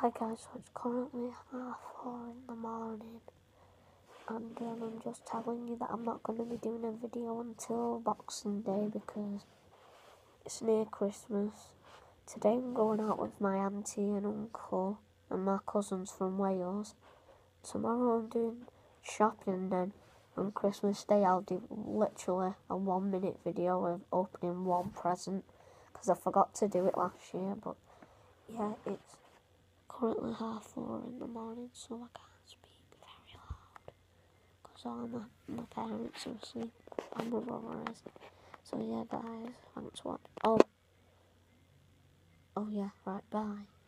Hi guys, so it's currently half four in the morning and um, I'm just telling you that I'm not going to be doing a video until Boxing Day because it's near Christmas. Today I'm going out with my auntie and uncle and my cousins from Wales. Tomorrow I'm doing shopping then on Christmas Day I'll do literally a one minute video of opening one present because I forgot to do it last year but yeah it's currently half four in the morning, so I can't speak very loud because all my, my parents are asleep and my brother is. So yeah, guys, thanks for watching. Oh, oh yeah, right, bye.